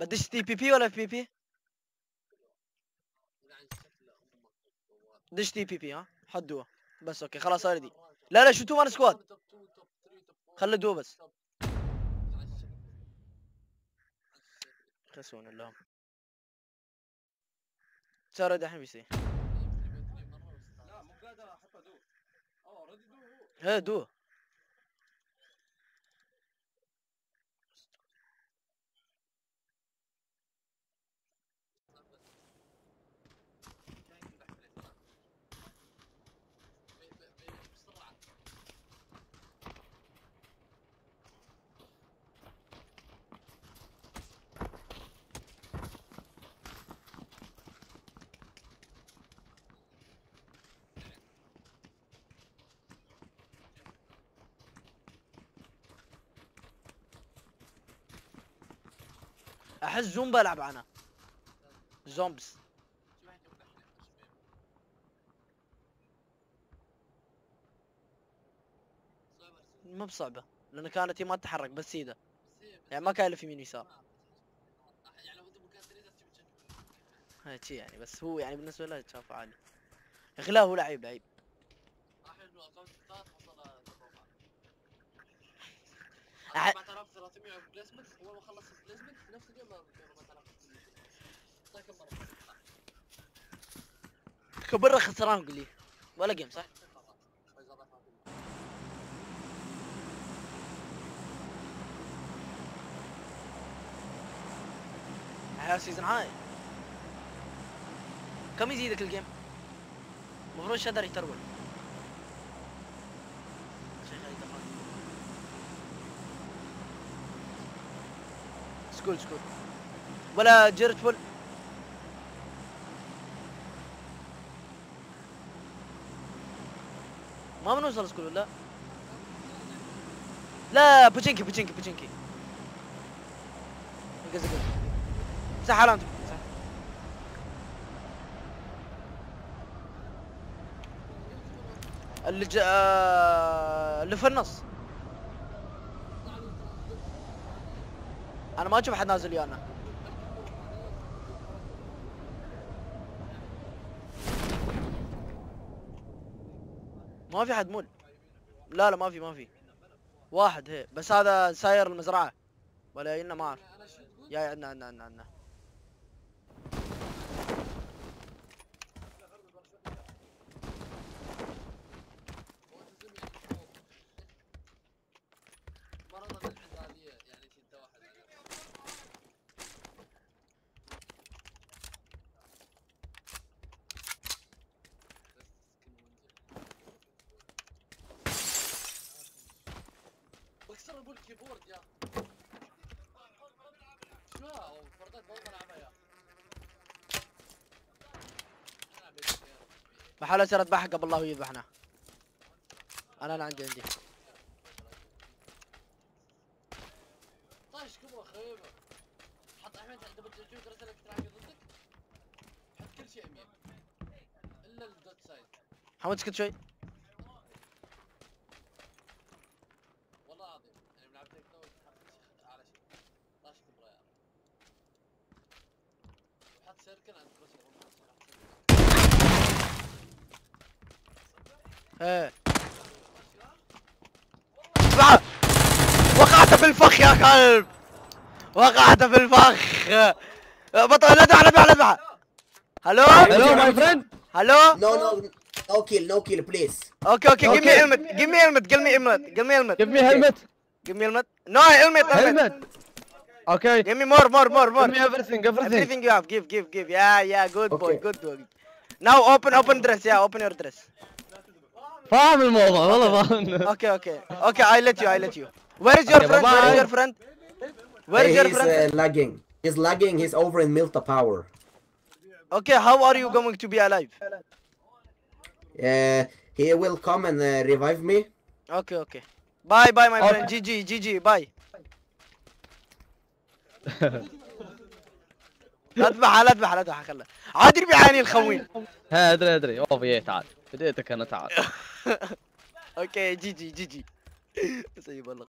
بدش تي بي بي ولا بي بي دش تي بي بي ها؟ حط دوا. بس أوكي خلاص اوريدي لا لا شو تو مان سكواد خلي دوا بس. خسون اللهم صار دحين بيصير. لا مو أحس زومبا العب أنا زومبس. ما بصعبة لأن كانت هي ما تتحرك بس سيده يعني ما كان يلف يمين يسار. شي يعني بس هو يعني بالنسبة له شافه عادي يا أخي لا هو لعيب لعيب. أح- 4300 بليسمنت اول ما في نفس اليوم 4000 طيب كم مرة خسران قول لي ولا جيم صح؟ هذا سيزون هاي كم يزيدك الجيم؟ المفروض شدر يترول. school school. ولا جيرت فول ما بنوصل school ولا؟ لا Pochinki Pochinki قصدي قصدي صح علامتك اللي جا... آه، اللي في النص أنا ما أشوف حد نازل ويانا. ما في حد مول. لا لا ما في ما في. واحد هي. بس هذا ساير المزرعة. ولا إنه ما أعرف؟ يا عندنا عندنا عندنا عندنا مرض الانعزاليه يعني شده واحد ابو الكيبورد يا شو؟ هو. بحاول اصير اذبحها قبل لا هو يذبحنا أنا أنا عندي عندي. طايش كبره خيبه حط أحمد بدك تجوك رسلك تراك ضدك. حط كل شيء 100 إلا الدوت سايز حمد اسكت شوي. وقعت في الفخ يا كلب. وقعت في الفخ. بطل لا دعنا دعنا دعنا هلو؟ هلو ماي فريند هلو؟ نو نو نو كيل نو كيل بليز أوكي أوكي جيب مي هلمت جيب مي هلمت جيب مي هلمت جيب مي هلمت نو هلمت هلمت Okay. give me more more more more Give me everything. Everything. everything you have give give give yeah yeah good boy Okay. good boy now open open dress yeah open your dress فاهم الموضوع والله فاهم. okay okay okay I let you I let you where is your Okay, friend where is bye-bye. your friend where is Hey, your he's friend uh, lagging. He's lagging. He's over in Milta Power. Okay, how are you going to be alive? Uh, he will come and uh, revive me. Okay, okay. Bye, bye, my Okay. friend. GG, GG, bye. لا تذبحها لا تذبحها لا تذبحها خلها عادي بيعاني الخوين ها ادري أدري. أوف إيه، تعال. بديتك أنا تعال. أوكي جي جي جي جي. سيب الله